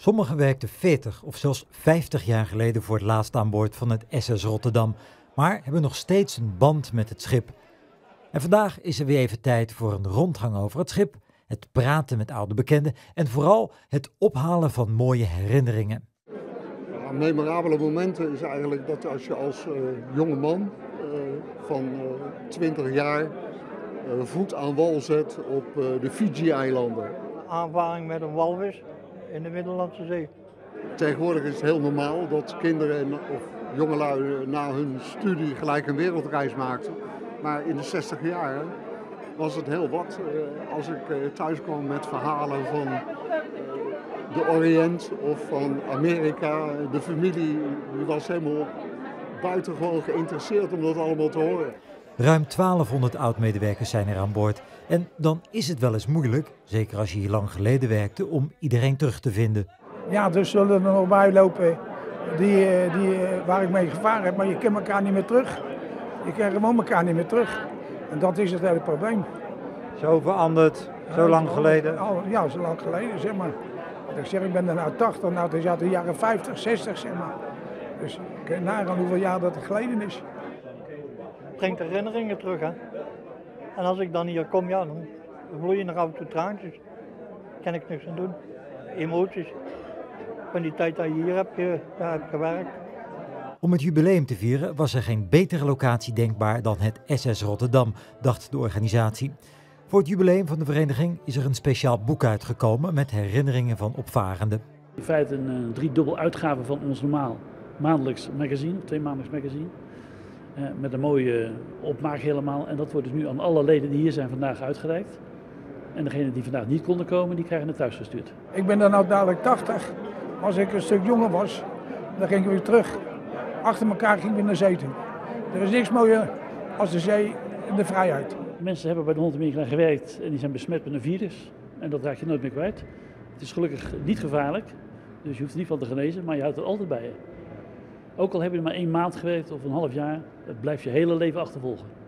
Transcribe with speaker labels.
Speaker 1: Sommigen werkten 40 of zelfs 50 jaar geleden voor het laatst aan boord van het SS Rotterdam, maar hebben nog steeds een band met het schip. En vandaag is er weer even tijd voor een rondgang over het schip, het praten met oude bekenden en vooral het ophalen van mooie herinneringen.
Speaker 2: Ja, memorabele momenten is eigenlijk dat als je als uh, jonge man uh, van uh, 20 jaar voet aan wal zet op de Fiji-eilanden.
Speaker 3: Aanvaring met een walvis in de Middellandse Zee.
Speaker 2: Tegenwoordig is het heel normaal dat kinderen of jongelui na hun studie gelijk een wereldreis maakten. Maar in de 60 jaar was het heel wat. Als ik thuis kwam met verhalen van de Oriënt of van Amerika, de familie was helemaal buitengewoon geïnteresseerd om dat allemaal te horen.
Speaker 1: Ruim 1200 oud-medewerkers zijn er aan boord. En dan is het wel eens moeilijk, zeker als je hier lang geleden werkte, om iedereen terug te vinden.
Speaker 4: Ja, dus zullen er nog bij lopen die, die, waar ik mee gevaren heb, maar je kent elkaar niet meer terug. Je kent gewoon elkaar niet meer terug. En dat is het hele probleem.
Speaker 5: Zo veranderd, zo lang geleden?
Speaker 4: Ja, zo lang geleden, zeg maar. Ik zeg, ik ben er nou 80, nou, het is uit de jaren 50, 60, zeg maar. Dus ik kan nagaan hoeveel jaar dat geleden is
Speaker 3: brengt herinneringen terug. Hè? En als ik dan hier kom, ja, dan vloeien er af en toe traantjes. Kan ik niks aan doen. Emoties. Van die tijd dat je hier hebt, daar heb gewerkt.
Speaker 1: Om het jubileum te vieren was er geen betere locatie denkbaar dan het SS Rotterdam, dacht de organisatie. Voor het jubileum van de vereniging is er een speciaal boek uitgekomen met herinneringen van opvarenden.
Speaker 6: In feite een, een driedubbel uitgave van ons normaal maandelijks magazine, twee maandelijks magazine. Met een mooie opmaak helemaal. En dat wordt dus nu aan alle leden die hier zijn vandaag uitgereikt. En degenen die vandaag niet konden komen, die krijgen het thuis gestuurd.
Speaker 4: Ik ben dan nou dadelijk 80. Als ik een stuk jonger was, dan ging ik weer terug. Achter elkaar ging ik weer naar zee toe. Er is niks mooier als de zee en de vrijheid.
Speaker 6: Mensen hebben bij de 100 Amerika gewerkt en die zijn besmet met een virus. En dat raak je nooit meer kwijt. Het is gelukkig niet gevaarlijk, dus je hoeft er niet van te genezen, maar je houdt het altijd bij je. Ook al heb je maar één maand gewerkt of een half jaar, het blijft je hele leven achtervolgen.